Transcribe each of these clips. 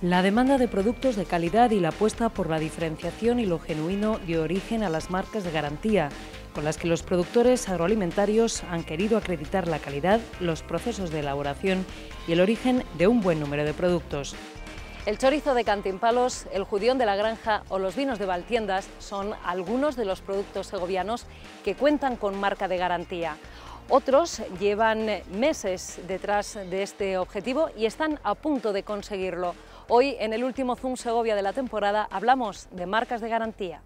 La demanda de productos de calidad y la apuesta por la diferenciación y lo genuino dio origen a las marcas de garantía, con las que los productores agroalimentarios han querido acreditar la calidad, los procesos de elaboración y el origen de un buen número de productos. El chorizo de Cantimpalos, el judión de la granja o los vinos de Valtiendas son algunos de los productos segovianos que cuentan con marca de garantía. Otros llevan meses detrás de este objetivo y están a punto de conseguirlo. Hoy, en el último Zoom Segovia de la temporada, hablamos de marcas de garantía.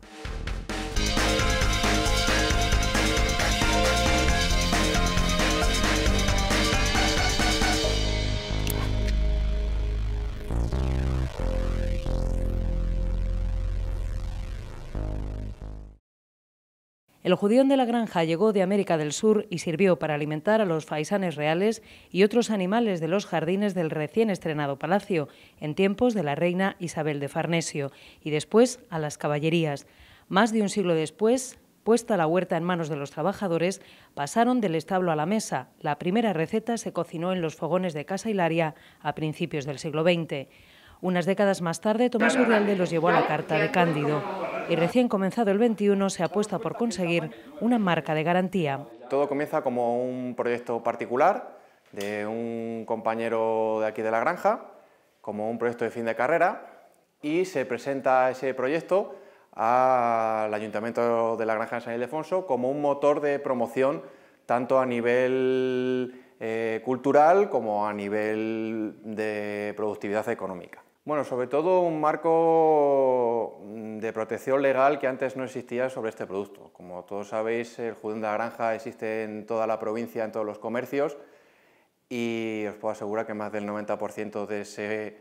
El judión de la granja llegó de América del Sur y sirvió para alimentar a los faisanes reales y otros animales de los jardines del recién estrenado palacio, en tiempos de la reina Isabel de Farnesio, y después a las caballerías. Más de un siglo después, puesta la huerta en manos de los trabajadores, pasaron del establo a la mesa. La primera receta se cocinó en los fogones de Casa Hilaria a principios del siglo XX. Unas décadas más tarde, Tomás Urralde los llevó a la Carta de Cándido y recién comenzado el 21 se apuesta por conseguir una marca de garantía. Todo comienza como un proyecto particular de un compañero de aquí de la granja, como un proyecto de fin de carrera y se presenta ese proyecto al Ayuntamiento de la Granja de San Ildefonso como un motor de promoción tanto a nivel eh, cultural como a nivel de productividad económica. Bueno, sobre todo un marco mm, de protección legal que antes no existía sobre este producto. Como todos sabéis, el judío de la granja existe en toda la provincia, en todos los comercios, y os puedo asegurar que más del 90% de,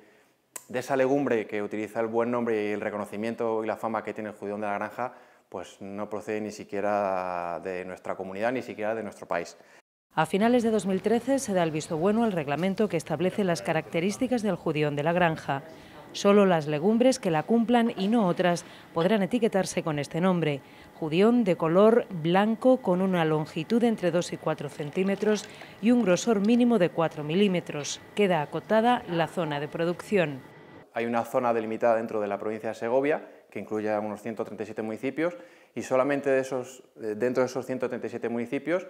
de esa legumbre que utiliza el buen nombre y el reconocimiento y la fama que tiene el judío de la granja, pues no procede ni siquiera de nuestra comunidad, ni siquiera de nuestro país. A finales de 2013 se da el visto bueno al reglamento que establece las características del judión de la granja. Solo las legumbres que la cumplan y no otras podrán etiquetarse con este nombre. Judión de color blanco con una longitud entre 2 y 4 centímetros y un grosor mínimo de 4 milímetros. Queda acotada la zona de producción. Hay una zona delimitada dentro de la provincia de Segovia que incluye unos 137 municipios y solamente de esos, dentro de esos 137 municipios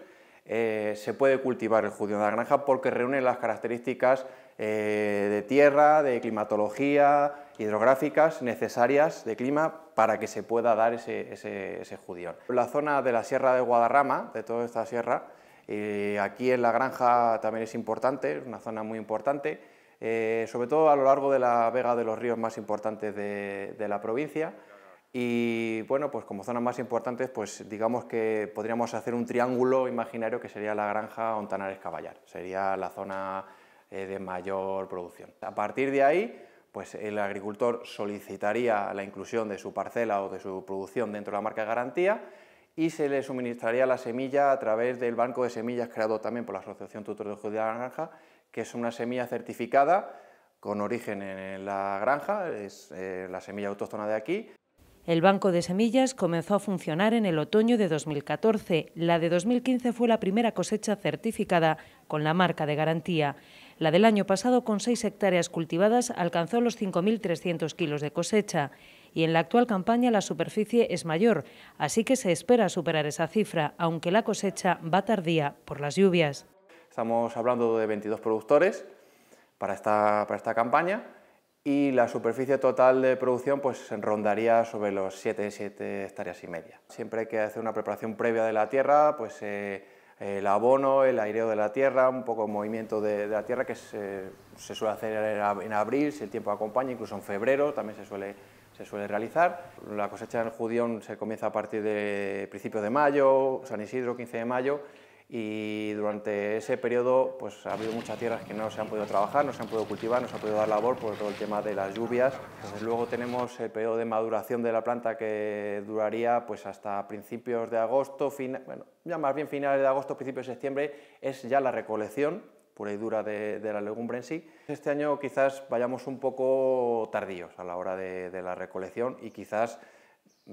eh, se puede cultivar el judío de la granja porque reúne las características eh, de tierra, de climatología, hidrográficas necesarias de clima para que se pueda dar ese, ese, judío. La zona de la sierra de Guadarrama, de toda esta sierra, eh, aquí en la granja también es importante, es una zona muy importante, sobre todo a lo largo de la vega de los ríos más importantes de la provincia, y bueno, pues como zonas más importantes, pues digamos que podríamos hacer un triángulo imaginario que sería la granja Ontanares Caballar, sería la zona eh, de mayor producción. A partir de ahí, pues el agricultor solicitaría la inclusión de su parcela o de su producción dentro de la marca de garantía y se le suministraría la semilla a través del banco de semillas creado también por la Asociación Tutor de Judía de la Granja, que es una semilla certificada con origen en la granja, es eh, la semilla autóctona de aquí, el banco de semillas comenzó a funcionar en el otoño de 2014. La de 2015 fue la primera cosecha certificada con la marca de garantía. La del año pasado, con seis hectáreas cultivadas, alcanzó los 5.300 kilos de cosecha y en la actual campaña la superficie es mayor, así que se espera superar esa cifra, aunque la cosecha va tardía por las lluvias. Estamos hablando de 22 productores para esta, para esta campaña y la superficie total de producción pues rondaría sobre los 7, 7 hectáreas y media. Siempre hay que hacer una preparación previa de la tierra, pues eh, el abono, el aireo de la tierra, un poco de movimiento de, la tierra que se, suele hacer en abril, si el tiempo acompaña, incluso en febrero también se suele, se suele realizar. La cosecha del judión se comienza a partir de principios de mayo, San Isidro 15 de mayo, y durante ese periodo pues, ha habido muchas tierras que no se han podido trabajar, no se han podido cultivar, no se han podido dar labor por todo el tema de las lluvias. Desde luego tenemos el periodo de maduración de la planta que duraría pues, hasta principios de agosto, bueno, ya más bien finales de agosto, principios de septiembre, es ya la recolección pura y dura de, la legumbre en sí. Este año quizás vayamos un poco tardíos a la hora de la recolección y quizás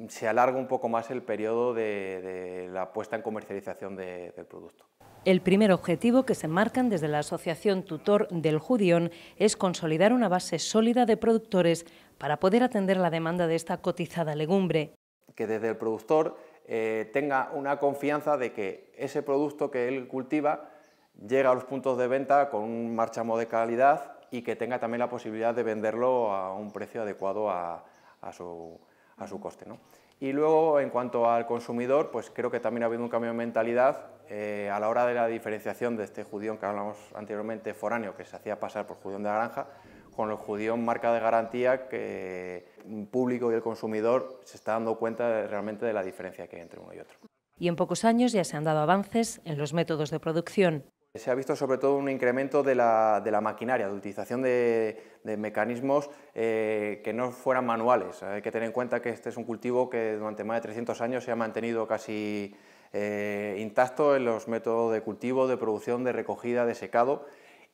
se alarga un poco más el periodo de, la puesta en comercialización del producto. El primer objetivo que se marcan desde la Asociación Tutor del Judión es consolidar una base sólida de productores para poder atender la demanda de esta cotizada legumbre. Que desde el productor eh, tenga una confianza de que ese producto que él cultiva llega a los puntos de venta con un marchamo de calidad y que tenga también la posibilidad de venderlo a un precio adecuado a, su, coste. Y luego, en cuanto al consumidor, pues creo que también ha habido un cambio de mentalidad eh, a la hora de la diferenciación de este judión que hablamos anteriormente, foráneo, que se hacía pasar por judión de granja, con el judión marca de garantía que el público y el consumidor se está dando cuenta realmente de la diferencia que hay entre uno y otro. Y en pocos años ya se han dado avances en los métodos de producción. Se ha visto sobre todo un incremento de la, maquinaria, de utilización de, mecanismos eh, que no fueran manuales. Hay que tener en cuenta que este es un cultivo que durante más de 300 años se ha mantenido casi eh, intacto en los métodos de cultivo, de producción, de recogida, de secado.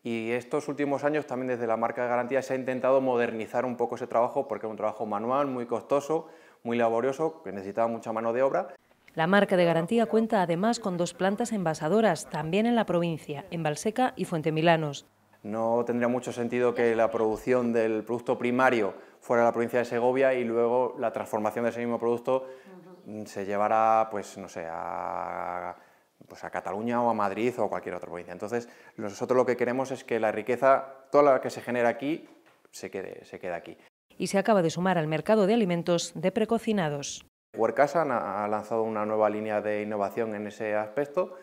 Y estos últimos años también desde la marca de garantía se ha intentado modernizar un poco ese trabajo porque es un trabajo manual, muy costoso, muy laborioso, que necesitaba mucha mano de obra. La marca de garantía cuenta además con dos plantas envasadoras, también en la provincia, en Valseca y Fuente Milanos. No tendría mucho sentido que la producción del producto primario fuera la provincia de Segovia y luego la transformación de ese mismo producto se llevara, pues no sé, a, pues a Cataluña o a Madrid o a cualquier otra provincia. Entonces, nosotros lo que queremos es que la riqueza, toda la que se genera aquí, se quede, se quede aquí. Y se acaba de sumar al mercado de alimentos de precocinados. Huercasa ha lanzado una nueva línea de innovación en ese aspecto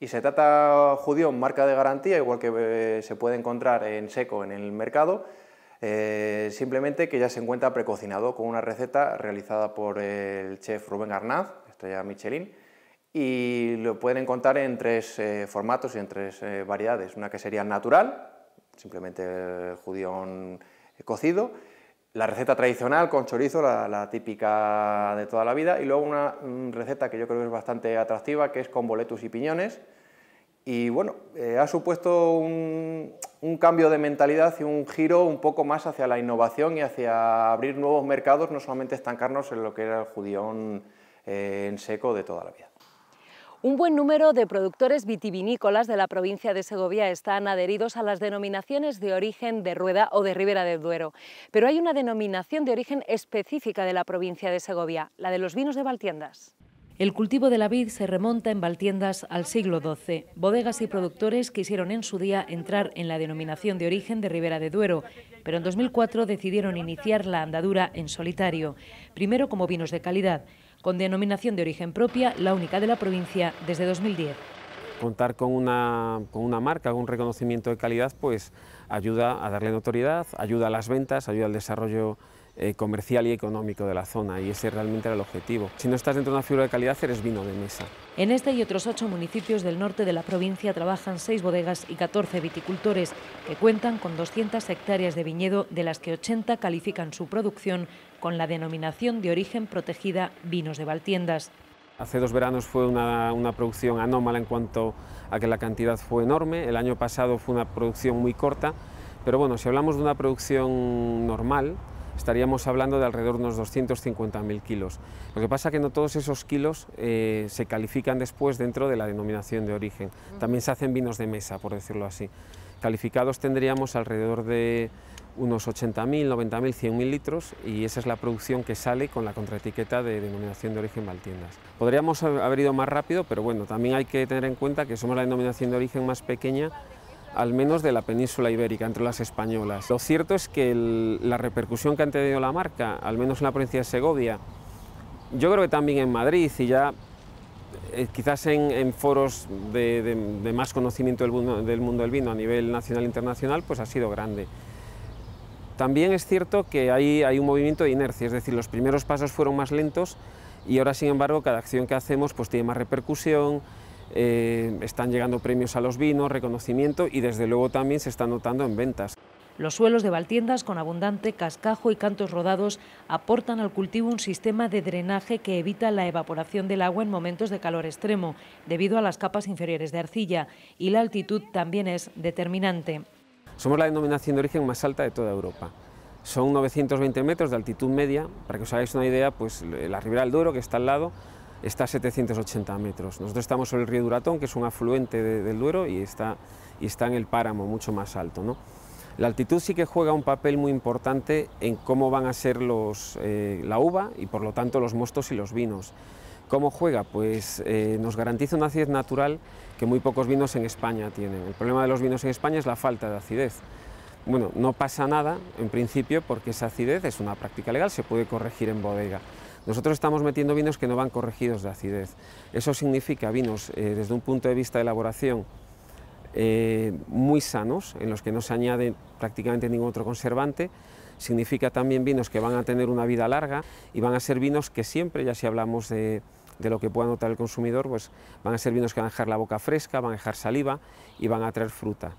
y se trata Judión marca de garantía, igual que eh, se puede encontrar en seco en el mercado, eh, simplemente que ya se encuentra precocinado con una receta realizada por el chef Rubén Arnaz, estrella Michelin, y lo pueden encontrar en tres eh, formatos y en tres variedades. Una que sería natural, simplemente el judión cocido, la receta tradicional con chorizo, la, típica de toda la vida, y luego una receta que yo creo que es bastante atractiva, que es con boletus y piñones. Y bueno, eh, ha supuesto un, cambio de mentalidad y un giro un poco más hacia la innovación y hacia abrir nuevos mercados, no solamente estancarnos en lo que era el judión eh, en seco de toda la vida. Un buen número de productores vitivinícolas de la provincia de Segovia están adheridos a las denominaciones de origen de Rueda o de Ribera del Duero, pero hay una denominación de origen específica de la provincia de Segovia, la de los vinos de Valtiendas. El cultivo de la vid se remonta en Valtiendas al siglo XII. Bodegas y productores quisieron en su día entrar en la denominación de origen de Ribera de Duero, pero en 2004 decidieron iniciar la andadura en solitario, primero como vinos de calidad, con denominación de origen propia, la única de la provincia desde 2010. Contar con una, con una marca, con un reconocimiento de calidad, pues ayuda a darle notoriedad, ayuda a las ventas, ayuda al desarrollo eh, comercial y económico de la zona y ese realmente era el objetivo. Si no estás dentro de una figura de calidad, eres vino de mesa. En este y otros ocho municipios del norte de la provincia trabajan seis bodegas y 14 viticultores que cuentan con 200 hectáreas de viñedo, de las que 80 califican su producción con la denominación de origen protegida Vinos de Valtiendas. Hace dos veranos fue una, una, producción anómala en cuanto a que la cantidad fue enorme, el año pasado fue una producción muy corta, pero bueno, si hablamos de una producción normal, estaríamos hablando de alrededor de unos 250.000 kilos. Lo que pasa es que no todos esos kilos eh, se califican después dentro de la denominación de origen. También se hacen vinos de mesa, por decirlo así. Calificados tendríamos alrededor de unos 80.000, 90.000, 100.000 litros y esa es la producción que sale con la contraetiqueta de denominación de origen Valtiendas. Podríamos haber ido más rápido, pero bueno, también hay que tener en cuenta que somos la denominación de origen más pequeña al menos de la península ibérica, entre las españolas. Lo cierto es que la repercusión que ha tenido la marca, al menos en la provincia de Segovia, yo creo que también en Madrid y ya eh, quizás en, foros de, más conocimiento del mundo, del mundo del vino a nivel nacional e internacional, pues ha sido grande. También es cierto que hay, un movimiento de inercia, es decir, los primeros pasos fueron más lentos y ahora, sin embargo, cada acción que hacemos pues, tiene más repercusión, eh, están llegando premios a los vinos, reconocimiento y desde luego también se está notando en ventas. Los suelos de Valtiendas, con abundante cascajo y cantos rodados, aportan al cultivo un sistema de drenaje que evita la evaporación del agua en momentos de calor extremo, debido a las capas inferiores de arcilla, y la altitud también es determinante. Somos la denominación de origen más alta de toda Europa. Son 920 metros de altitud media, para que os hagáis una idea, pues la Ribera del Duero, que está al lado, está a 780 metros. Nosotros estamos sobre el río Duratón, que es un afluente del Duero y está, y está en el páramo mucho más alto. ¿no? La altitud sí que juega un papel muy importante en cómo van a ser los, eh, la uva y por lo tanto los mostos y los vinos. ¿Cómo juega? Pues eh, nos garantiza una acidez natural que muy pocos vinos en España tienen. El problema de los vinos en España es la falta de acidez. Bueno, no pasa nada en principio porque esa acidez es una práctica legal, se puede corregir en bodega. Nosotros estamos metiendo vinos que no van corregidos de acidez. Eso significa vinos eh, desde un punto de vista de elaboración eh, muy sanos, en los que no se añade prácticamente ningún otro conservante. Significa también vinos que van a tener una vida larga y van a ser vinos que siempre, ya si hablamos de, de lo que pueda notar el consumidor, pues van a ser vinos que van a dejar la boca fresca, van a dejar saliva y van a traer fruta.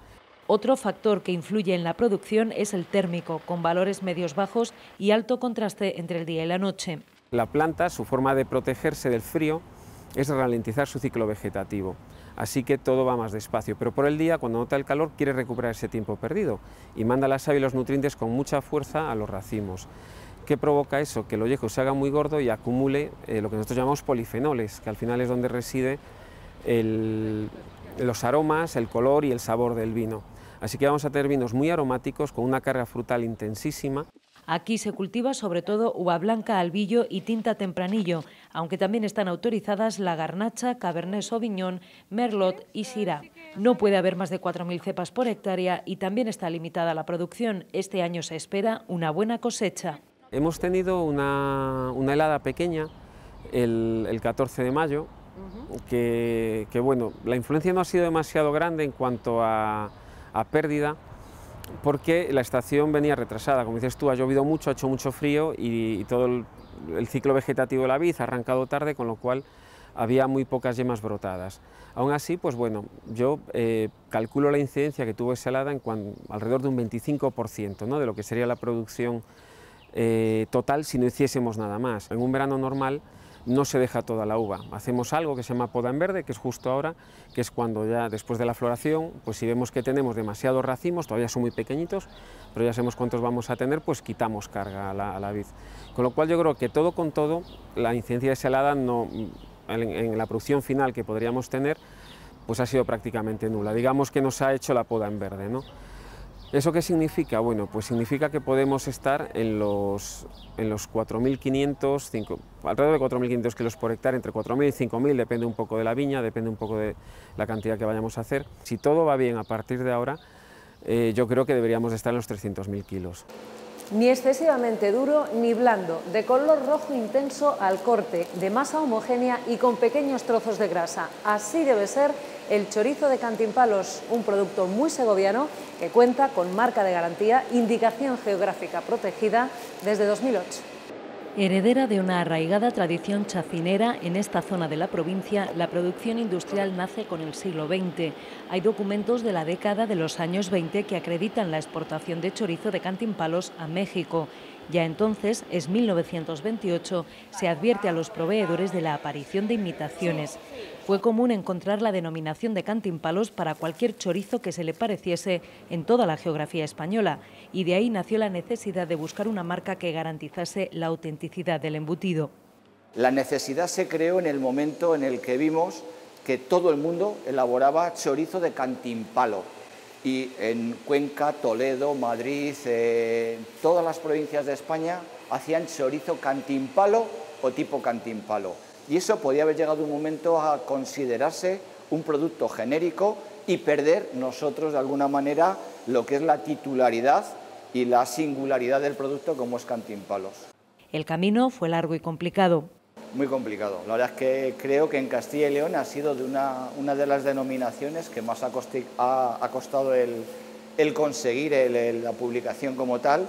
Otro factor que influye en la producción es el térmico, con valores medios bajos y alto contraste entre el día y la noche. La planta, su forma de protegerse del frío es ralentizar su ciclo vegetativo, así que todo va más despacio, pero por el día, cuando nota el calor, quiere recuperar ese tiempo perdido y manda la savia y los nutrientes con mucha fuerza a los racimos. ¿Qué provoca eso? Que el ollejo se haga muy gordo y acumule eh, lo que nosotros llamamos polifenoles, que al final es donde reside los aromas, el color y el sabor del vino. Así que vamos a tener vinos muy aromáticos, con una carga frutal intensísima. Aquí se cultiva sobre todo uva blanca, albillo y tinta tempranillo, aunque también están autorizadas la garnacha, cabernet sauvignon, merlot y syrah. No puede haber más de 4.000 cepas por hectárea y también está limitada la producción. Este año se espera una buena cosecha. Hemos tenido una, helada pequeña el, 14 de mayo, que, que bueno, la influencia no ha sido demasiado grande en cuanto a a pérdida porque la estación venía retrasada. Como dices tú, ha llovido mucho, ha hecho mucho frío y, todo el, ciclo vegetativo de la vid ha arrancado tarde, con lo cual había muy pocas yemas brotadas. Aún así, pues bueno, yo eh, calculo la incidencia que tuvo esa helada en alrededor de un 25% ¿no? de lo que sería la producción eh, total si no hiciésemos nada más. En un verano normal, no se deja toda la uva. Hacemos algo que se llama poda en verde, que es justo ahora, que es cuando ya después de la floración, pues si vemos que tenemos demasiados racimos, todavía son muy pequeñitos, pero ya sabemos cuántos vamos a tener, pues quitamos carga a la, vid. Con lo cual yo creo que todo con todo, la incidencia de esa helada no, en, en la producción final que podríamos tener, pues ha sido prácticamente nula. Digamos que nos ha hecho la poda en verde. ¿no? ¿Eso qué significa? Bueno, pues significa que podemos estar en los, en los 4.500, alrededor de 4.500 kilos por hectárea, entre 4.000 y 5.000, depende un poco de la viña, depende un poco de la cantidad que vayamos a hacer. Si todo va bien a partir de ahora, eh, yo creo que deberíamos estar en los 300.000 kilos. Ni excesivamente duro ni blando, de color rojo intenso al corte, de masa homogénea y con pequeños trozos de grasa. Así debe ser el chorizo de Cantimpalos, un producto muy segoviano que cuenta con marca de garantía, indicación geográfica protegida desde 2008. Heredera de una arraigada tradición chacinera en esta zona de la provincia, la producción industrial nace con el siglo XX. Hay documentos de la década de los años 20 que acreditan la exportación de chorizo de Cantimpalos a México. Ya entonces, es 1928, se advierte a los proveedores de la aparición de imitaciones. Fue común encontrar la denominación de cantimpalos para cualquier chorizo que se le pareciese en toda la geografía española, y de ahí nació la necesidad de buscar una marca que garantizase la autenticidad del embutido. La necesidad se creó en el momento en el que vimos que todo el mundo elaboraba chorizo de cantimpalo y en Cuenca, Toledo, Madrid, eh, todas las provincias de España hacían chorizo cantimpalo o tipo cantimpalo. Y eso podía haber llegado un momento a considerarse un producto genérico y perder nosotros de alguna manera lo que es la titularidad y la singularidad del producto como es cantimpalos. El camino fue largo y complicado, muy complicado. La verdad es que creo que en Castilla y León ha sido de una, una de las denominaciones que más ha, ha, costado el, el conseguir la publicación como tal,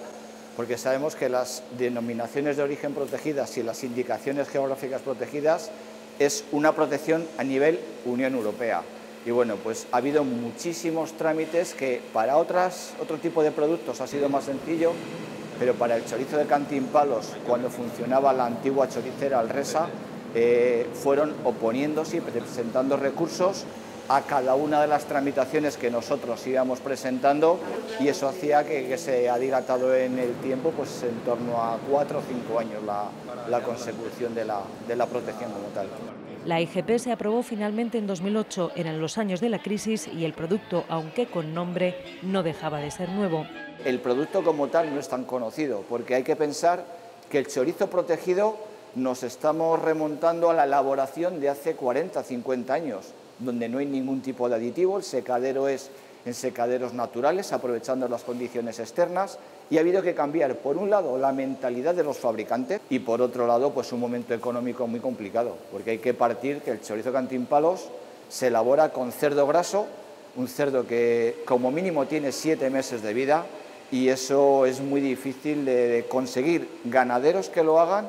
porque sabemos que las denominaciones de origen protegidas y las indicaciones geográficas protegidas es una protección a nivel Unión Europea. Y bueno, pues ha habido muchísimos trámites que para otras, otro tipo de productos ha sido más sencillo, pero para el chorizo de Cantimpalos, cuando funcionaba la antigua choricera Alresa, eh, fueron oponiéndose y presentando recursos a cada una de las tramitaciones que nosotros íbamos presentando y eso hacía que, se ha dilatado en el tiempo pues en torno a cuatro o cinco años la, consecución de la protección como tal. La IGP se aprobó finalmente en 2008, eran los años de la crisis y el producto, aunque con nombre, no dejaba de ser nuevo. El producto como tal no es tan conocido, porque hay que pensar que el chorizo protegido nos estamos remontando a la elaboración de hace 40, 50 años donde no hay ningún tipo de aditivo, el secadero es en secaderos naturales, aprovechando las condiciones externas, y ha habido que cambiar, por un lado, la mentalidad de los fabricantes y, por otro lado, pues un momento económico muy complicado, porque hay que partir que el chorizo cantimpalos se elabora con cerdo graso, un cerdo que como mínimo tiene siete meses de vida, y eso es muy difícil de conseguir ganaderos que lo hagan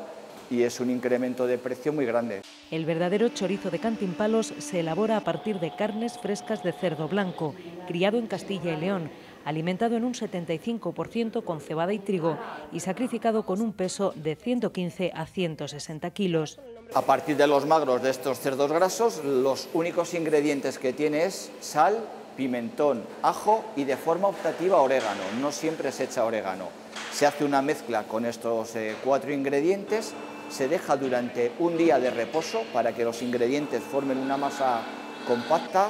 y es un incremento de precio muy grande. El verdadero chorizo de Cantimpalos se elabora a partir de carnes frescas de cerdo blanco, criado en Castilla y León, alimentado en un 75% con cebada y trigo y sacrificado con un peso de 115 a 160 kilos. A partir de los magros de estos cerdos grasos, los únicos ingredientes que tiene es sal, pimentón, ajo y de forma optativa orégano. No siempre se echa orégano. Se hace una mezcla con estos eh, cuatro ingredientes se deja durante un día de reposo para que los ingredientes formen una masa compacta,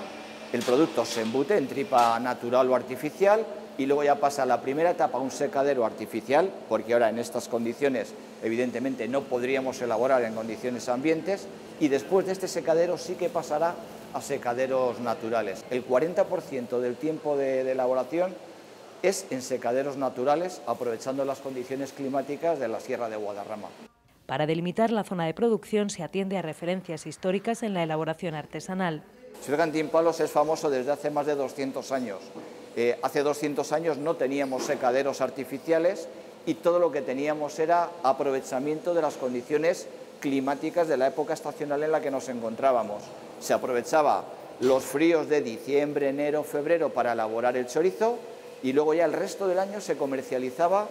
el producto se embute en tripa natural o artificial y luego ya pasa la primera etapa a un secadero artificial, porque ahora en estas condiciones evidentemente no podríamos elaborar en condiciones ambientes, y después de este secadero sí que pasará a secaderos naturales. El 40% del tiempo de, elaboración es en secaderos naturales, aprovechando las condiciones climáticas de la Sierra de Guadarrama. Para delimitar la zona de producción se atiende a referencias históricas en la elaboración artesanal. Ciudad Cantimpalos es famoso desde hace más de 200 años. Eh, hace 200 años no teníamos secaderos artificiales y todo lo que teníamos era aprovechamiento de las condiciones climáticas de la época estacional en la que nos encontrábamos. Se aprovechaba los fríos de diciembre, enero, febrero para elaborar el chorizo y luego ya el resto del año se comercializaba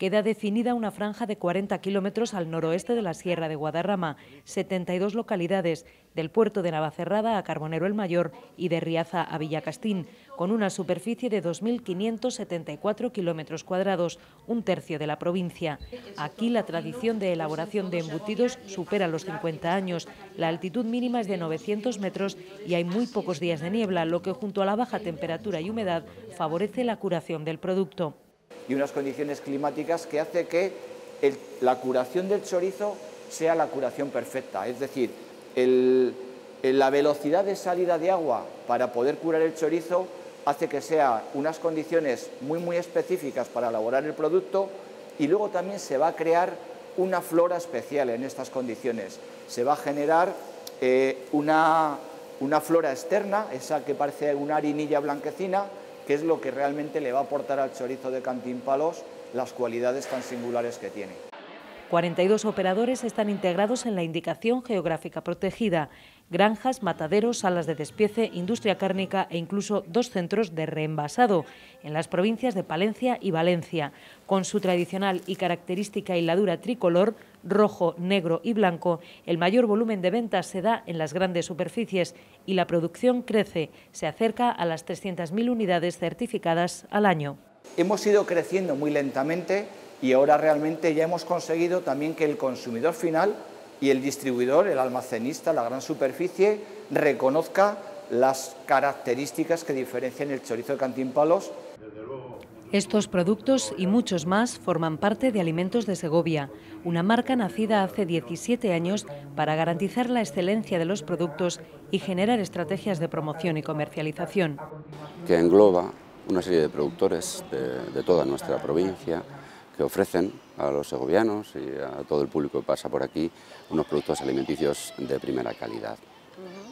queda definida una franja de 40 kilómetros al noroeste de la Sierra de Guadarrama, 72 localidades, del puerto de Navacerrada a Carbonero el Mayor y de Riaza a Villacastín, con una superficie de 2.574 kilómetros cuadrados, un tercio de la provincia. Aquí la tradición de elaboración de embutidos supera los 50 años, la altitud mínima es de 900 metros y hay muy pocos días de niebla, lo que junto a la baja temperatura y humedad favorece la curación del producto y unas condiciones climáticas que hace que la curación del chorizo sea la curación perfecta. Es decir, la velocidad de salida de agua para poder curar el chorizo hace que sea unas condiciones muy muy específicas para elaborar el producto y luego también se va a crear una flora especial en estas condiciones. Se va a generar eh, una, una flora externa, esa que parece una harinilla blanquecina, que es lo que realmente le va a aportar al chorizo de Cantimpalos las cualidades tan singulares que tiene. 42 operadores están integrados en la indicación geográfica protegida, granjas, mataderos, salas de despiece, industria cárnica e incluso dos centros de reenvasado en las provincias de Palencia y Valencia. Con su tradicional y característica hiladura tricolor, rojo, negro y blanco, el mayor volumen de ventas se da en las grandes superficies y la producción crece, se acerca a las 300.000 unidades certificadas al año. Hemos ido creciendo muy lentamente y ahora realmente ya hemos conseguido también que el consumidor final y el distribuidor, el almacenista, la gran superficie, reconozca las características que diferencian el chorizo de Cantimpalos estos productos y muchos más forman parte de Alimentos de Segovia, una marca nacida hace 17 años para garantizar la excelencia de los productos y generar estrategias de promoción y comercialización. Que engloba una serie de productores de, toda nuestra provincia que ofrecen a los segovianos y a todo el público que pasa por aquí unos productos alimenticios de primera calidad.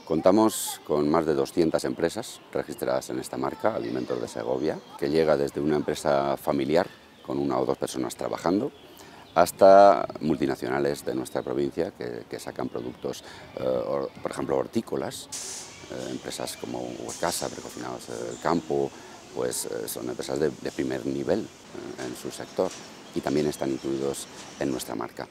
Contamos con más de 200 empresas registradas en esta marca, Alimentos de Segovia, que llega desde una empresa familiar con una o dos personas trabajando hasta multinacionales de nuestra provincia que, sacan productos, eh, por ejemplo, hortícolas, eh, empresas como Huercasa, Precocinados del Campo, pues eh, son empresas de, de primer nivel en su sector y también están incluidos en nuestra marca.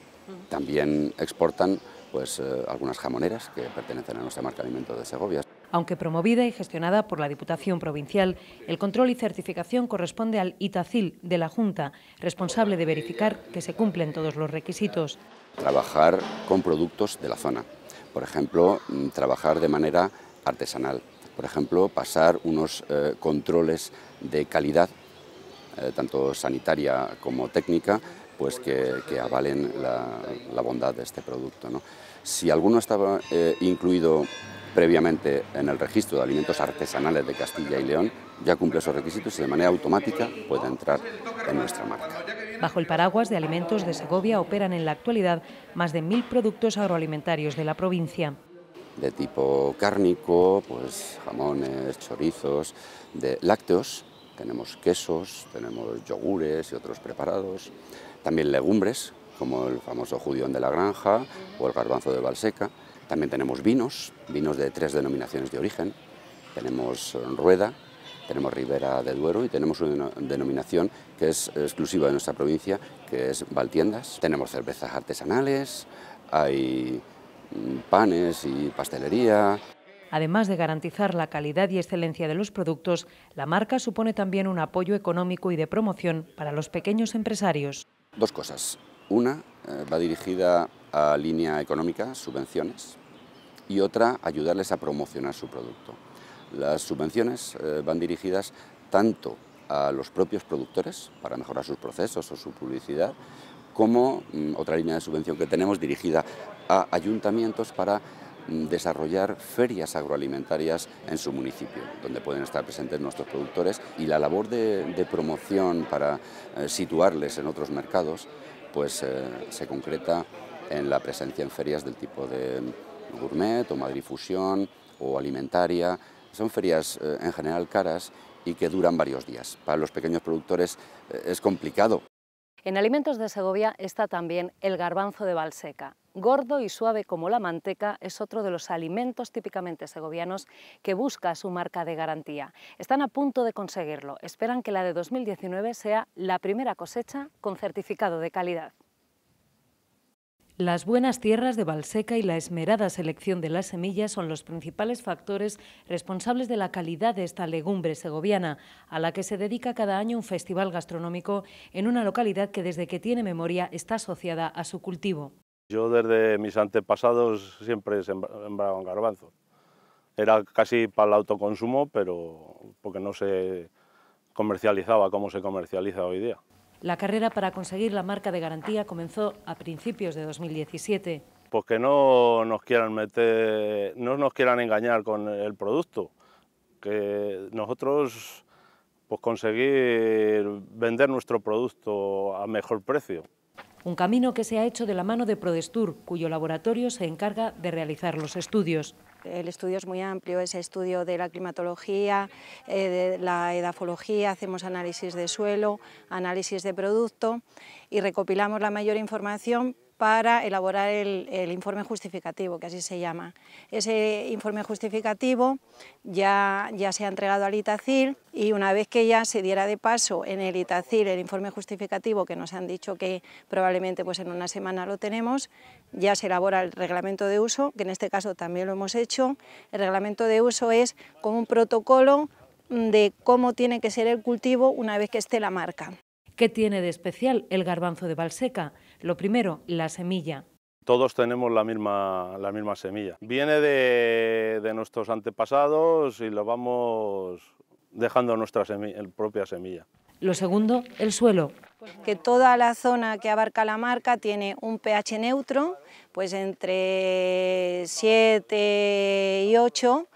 También exportan pues, algunas jamoneras que pertenecen a nuestra marca Alimentos de Segovia. Aunque promovida y gestionada por la Diputación Provincial, el control y certificación corresponde al ITACIL de la Junta, responsable de verificar que se cumplen todos los requisitos. Trabajar con productos de la zona, por ejemplo, mm, trabajar de manera artesanal, por ejemplo, pasar unos eh, controles de calidad, eh, tanto sanitaria como técnica, pues que, avalen la, bondad de este producto. Si alguno estaba eh, incluido previamente en el registro de alimentos artesanales de Castilla y León, ya cumple esos requisitos y de manera automática puede entrar en nuestra marca. Bajo el paraguas de alimentos de Segovia operan en la actualidad más de mil productos agroalimentarios de la provincia. De tipo cárnico, pues jamones, chorizos, de lácteos, tenemos quesos, tenemos yogures y otros preparados, también legumbres, como el famoso judión de la granja o el garbanzo de Valseca, también tenemos vinos, vinos de tres denominaciones de origen. Tenemos Rueda, tenemos Ribera de Duero y tenemos una denominación que es exclusiva de nuestra provincia, que es Valtiendas. Tenemos cervezas artesanales, hay mm, panes y pastelería. Además de garantizar la calidad y excelencia de los productos, la marca supone también un apoyo económico y de promoción para los pequeños empresarios. Dos cosas. Una eh, va dirigida a línea económica, subvenciones, y otra ayudarles a promocionar su producto. Las subvenciones eh, van dirigidas tanto a los propios productores para mejorar sus procesos o su publicidad, como mm, otra línea de subvención que tenemos dirigida a ayuntamientos para mm, desarrollar ferias agroalimentarias en su municipio, donde pueden estar presentes nuestros productores y la labor de, promoción para eh, situarles en otros mercados pues eh, se concreta en la presencia en ferias del tipo de gourmet o Madrid Fusión o alimentaria. Son ferias eh, en general caras y que duran varios días. Para los pequeños productores eh, es complicado. En Alimentos de Segovia está también el garbanzo de Valseca. Gordo y suave como la manteca es otro de los alimentos típicamente segovianos que busca su marca de garantía. Están a punto de conseguirlo. Esperan que la de 2019 sea la primera cosecha con certificado de calidad. Las buenas tierras de Valseca y la esmerada selección de las semillas son los principales factores responsables de la calidad de esta legumbre segoviana, a la que se dedica cada año un festival gastronómico en una localidad que desde que tiene memoria está asociada a su cultivo. Yo desde mis antepasados siempre sembraba garbanzos. Era casi para el autoconsumo, pero porque no se comercializaba como se comercializa hoy día. La carrera para conseguir la marca de garantía comenzó a principios de 2017. Pues que no nos quieran meter, no nos quieran engañar con el producto, que nosotros pues conseguir vender nuestro producto a mejor precio. Un camino que se ha hecho de la mano de Prodestur, cuyo laboratorio se encarga de realizar los estudios. El estudio es muy amplio, es estudio de la climatología, eh, de la edafología, hacemos análisis de suelo, análisis de producto y recopilamos la mayor información para elaborar el, informe justificativo, que así se llama. Ese informe justificativo ya, ya se ha entregado al ITACIL y una vez que ya se diera de paso en el ITACIL el informe justificativo, que nos han dicho que probablemente pues en una semana lo tenemos, ya se elabora el reglamento de uso, que en este caso también lo hemos hecho. El reglamento de uso es como un protocolo de cómo tiene que ser el cultivo una vez que esté la marca. ¿Qué tiene de especial el garbanzo de Valseca? Lo primero, la semilla. Todos tenemos la misma, la misma semilla. Viene de, de nuestros antepasados y lo vamos dejando nuestra propia semilla. Lo segundo, el suelo. Que toda la zona que abarca la marca tiene un pH neutro, pues entre 7 y 8,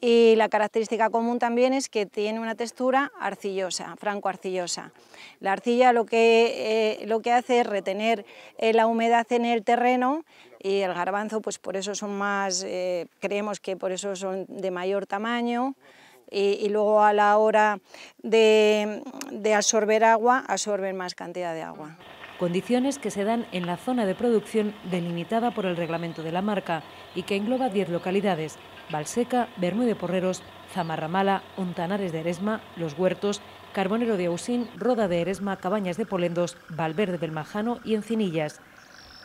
y la característica común también es que tiene una textura arcillosa, franco-arcillosa. La arcilla lo que, eh, lo que hace es retener eh, la humedad en el terreno y el garbanzo, pues por eso son más, eh, creemos que por eso son de mayor tamaño y, luego a la hora de, de absorber agua, absorben más cantidad de agua condiciones que se dan en la zona de producción delimitada por el reglamento de la marca y que engloba 10 localidades, Valseca, Bermú de Porreros, Zamarramala, Ontanares de Eresma, Los Huertos, Carbonero de Ausín, Roda de Eresma, Cabañas de Polendos, Valverde del Majano y Encinillas.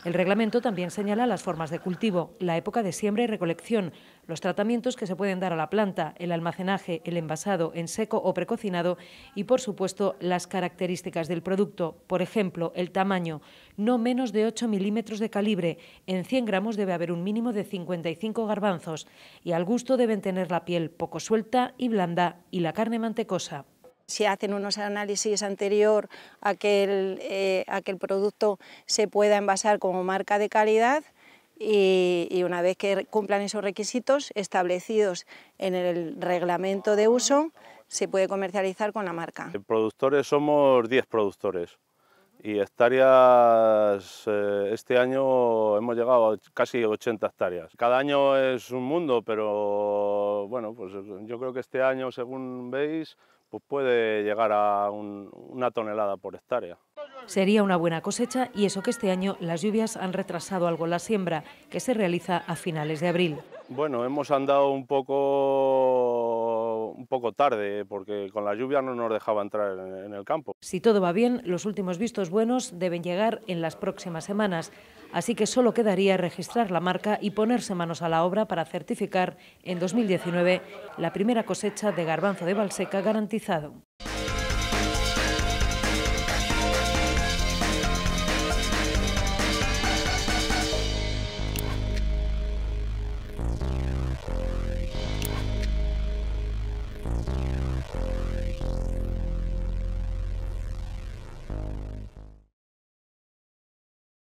El reglamento también señala las formas de cultivo, la época de siembra y recolección, los tratamientos que se pueden dar a la planta, el almacenaje, el envasado en seco o precocinado y, por supuesto, las características del producto. Por ejemplo, el tamaño, no menos de 8 milímetros de calibre. En 100 gramos debe haber un mínimo de 55 garbanzos y al gusto deben tener la piel poco suelta y blanda y la carne mantecosa si hacen unos análisis anterior a que el, eh, a que el producto se pueda envasar como marca de calidad y, una vez que cumplan esos requisitos establecidos en el reglamento de uso, se puede comercializar con la marca. Productores somos 10 productores y hectáreas, eh, este año hemos llegado a casi 80 hectáreas. Cada año es un mundo, pero bueno, pues yo creo que este año, según veis, pues puede llegar a una tonelada por hectárea. Sería una buena cosecha y eso que este año las lluvias han retrasado algo la siembra, que se realiza a finales de abril. Bueno, hemos andado un poco, un poco tarde porque con la lluvia no nos dejaba entrar en el campo. Si todo va bien, los últimos vistos buenos deben llegar en las próximas semanas así que solo quedaría registrar la marca y ponerse manos a la obra para certificar en 2019 la primera cosecha de garbanzo de Balseca garantizado.